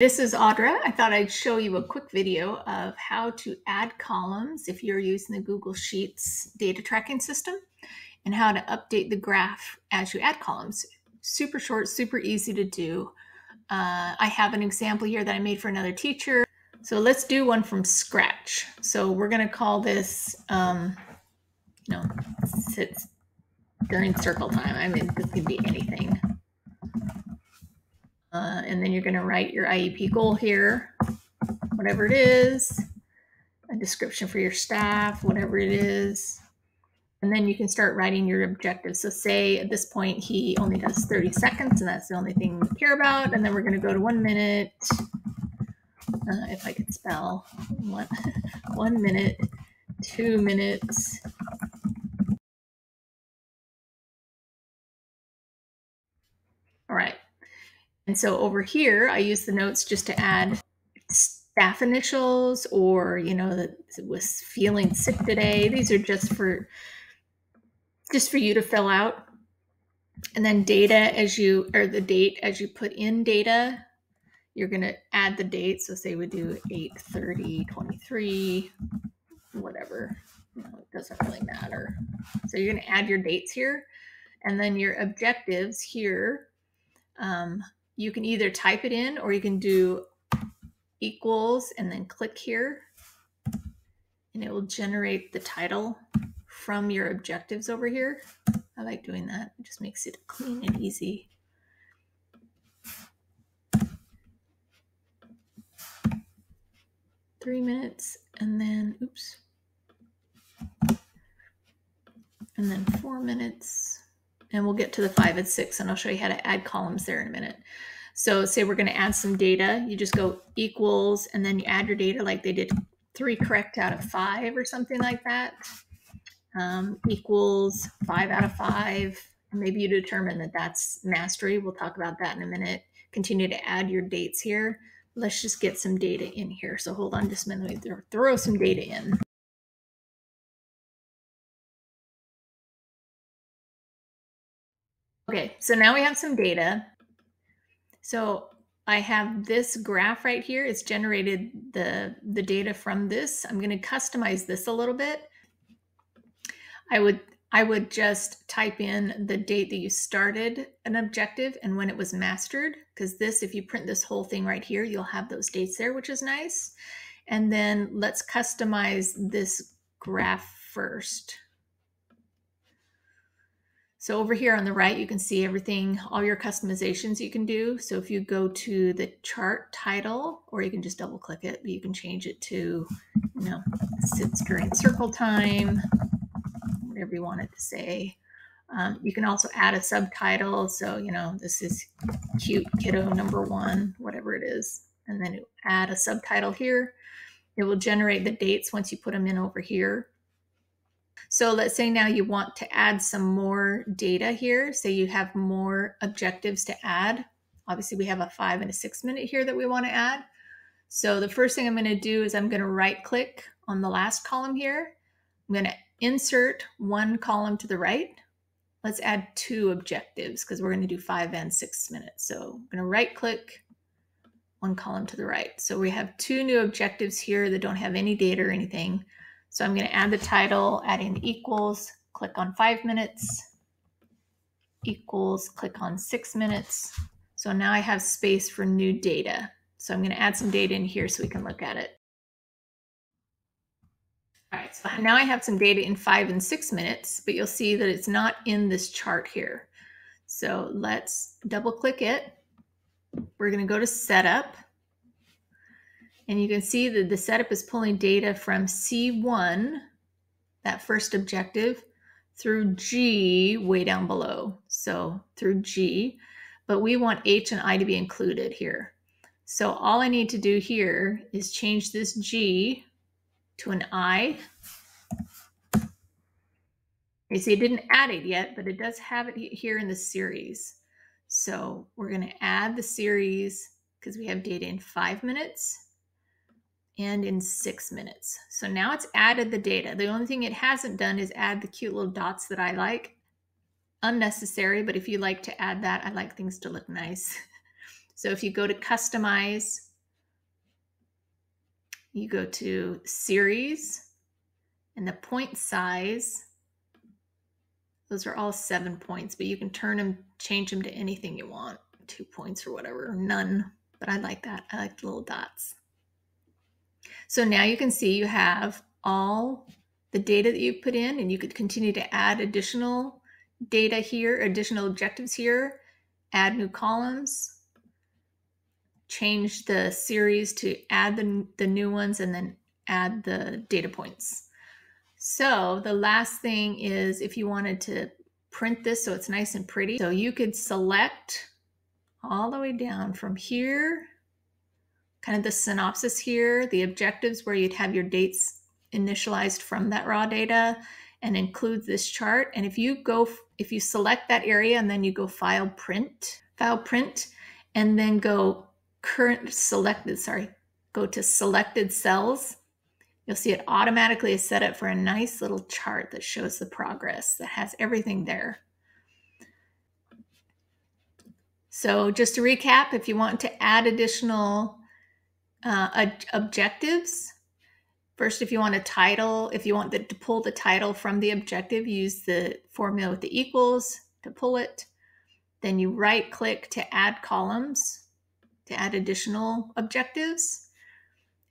This is Audra. I thought I'd show you a quick video of how to add columns if you're using the Google Sheets data tracking system and how to update the graph as you add columns. Super short, super easy to do. Uh, I have an example here that I made for another teacher. So let's do one from scratch. So we're going to call this, um, you know, during circle time. I mean, this could be anything. Uh, and then you're going to write your IEP goal here, whatever it is, a description for your staff, whatever it is. And then you can start writing your objectives. So say at this point he only does 30 seconds and that's the only thing we care about. And then we're going to go to one minute. Uh, if I could spell one, one minute, two minutes, All right. And so over here, I use the notes just to add staff initials or, you know, that was feeling sick today. These are just for just for you to fill out. And then data as you or the date as you put in data, you're going to add the date. So say we do 8 30 23, whatever. Know, it doesn't really matter. So you're going to add your dates here. And then your objectives here. Um, you can either type it in or you can do equals and then click here and it will generate the title from your objectives over here. I like doing that. It just makes it clean and easy. Three minutes and then, oops. And then four minutes and we'll get to the five and six and I'll show you how to add columns there in a minute. So say we're going to add some data, you just go equals and then you add your data like they did three correct out of five or something like that. Um, equals five out of five. Maybe you determine that that's mastery. We'll talk about that in a minute. Continue to add your dates here. Let's just get some data in here. So hold on just a minute. Throw some data in. Okay, so now we have some data. So I have this graph right here. It's generated the, the data from this. I'm going to customize this a little bit. I would I would just type in the date that you started an objective and when it was mastered, because this, if you print this whole thing right here, you'll have those dates there, which is nice. And then let's customize this graph first. So over here on the right, you can see everything, all your customizations you can do. So if you go to the chart title, or you can just double click it, but you can change it to, you know, sits during circle time, whatever you want it to say. Um, you can also add a subtitle. So, you know, this is cute kiddo number one, whatever it is. And then add a subtitle here. It will generate the dates once you put them in over here. So let's say now you want to add some more data here. Say you have more objectives to add. Obviously we have a five and a six minute here that we want to add. So the first thing I'm going to do is I'm going to right click on the last column here. I'm going to insert one column to the right. Let's add two objectives because we're going to do five and six minutes. So I'm going to right click one column to the right. So we have two new objectives here that don't have any data or anything. So I'm going to add the title, adding the equals, click on five minutes, equals, click on six minutes. So now I have space for new data. So I'm going to add some data in here so we can look at it. All right, so now I have some data in five and six minutes, but you'll see that it's not in this chart here. So let's double click it. We're going to go to setup and you can see that the setup is pulling data from C1, that first objective, through G way down below. So through G, but we want H and I to be included here. So all I need to do here is change this G to an I. You see, it didn't add it yet, but it does have it here in the series. So we're going to add the series because we have data in five minutes and in six minutes. So now it's added the data. The only thing it hasn't done is add the cute little dots that I like. Unnecessary, but if you like to add that, I like things to look nice. so if you go to customize you go to series and the point size. Those are all seven points, but you can turn them, change them to anything you want. Two points or whatever, none. But I like that. I like the little dots. So now you can see you have all the data that you put in, and you could continue to add additional data here, additional objectives here, add new columns, change the series to add the, the new ones, and then add the data points. So the last thing is if you wanted to print this so it's nice and pretty, so you could select all the way down from here, kind of the synopsis here, the objectives where you'd have your dates initialized from that raw data and include this chart. And if you go, if you select that area and then you go file print, file print, and then go current selected, sorry, go to selected cells, you'll see it automatically is set up for a nice little chart that shows the progress that has everything there. So just to recap, if you want to add additional uh, objectives, First, if you want a title, if you want the, to pull the title from the objective, use the formula with the equals to pull it. Then you right click to add columns to add additional objectives.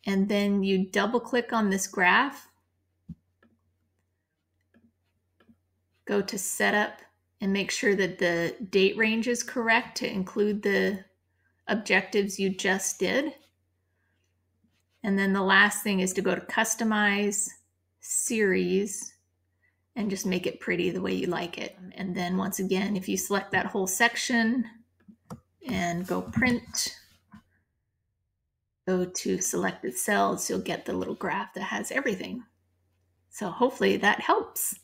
And then you double click on this graph, go to setup and make sure that the date range is correct to include the objectives you just did. And then the last thing is to go to customize series and just make it pretty the way you like it. And then once again, if you select that whole section and go print, go to selected cells, you'll get the little graph that has everything. So hopefully that helps.